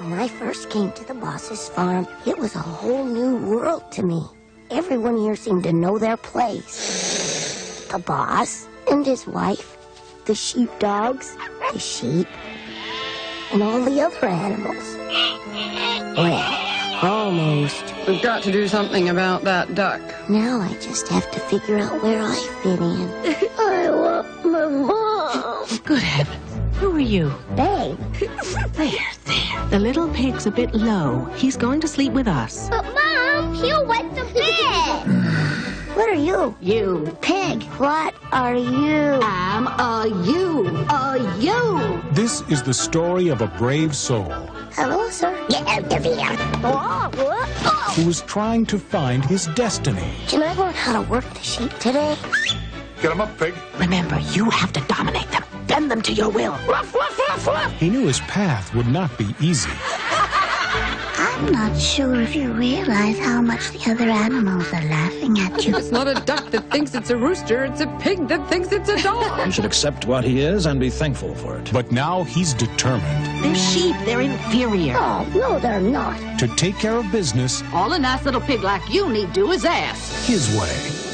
When I first came to the boss's farm, it was a whole new world to me. Everyone here seemed to know their place. The boss and his wife, the sheepdogs, the sheep, and all the other animals. Well, almost. We've got to do something about that duck. Now I just have to figure out where I fit in. I want my mom. Good heavens. Who are you? Babe. There, there. The little pig's a bit low. He's going to sleep with us. But Mom, he'll wet the bed. What are you? You. Pig. What are you? I'm a you. A you. This is the story of a brave soul Hello, sir. Get out of here. Oh. Oh. who was trying to find his destiny. Can I learn how to work the sheep today? Get him up, pig. Remember, you have to dominate them. Bend them to your will. Ruff, ruff, ruff, ruff. He knew his path would not be easy, I'm not sure if you realize how much the other animals are laughing at you. It's not a duck that thinks it's a rooster, it's a pig that thinks it's a dog. You should accept what he is and be thankful for it. but now he's determined They're sheep. They're inferior. Oh, no, they're not. to take care of business All a nice little pig like you need do is ask. his way.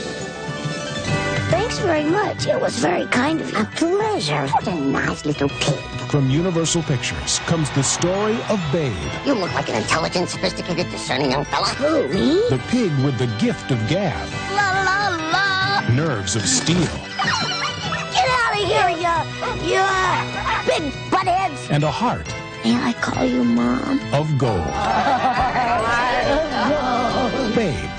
Thanks very much. It was very kind of you. A pleasure. What a nice little pig. From Universal Pictures comes the story of Babe, You look like an intelligent, sophisticated, discerning young fella. Who, me? the pig with the gift of gab, La la la. nerves of steel, Get out of here, you, you uh, big buttheads. and a heart May I call you mom? of gold. Babe,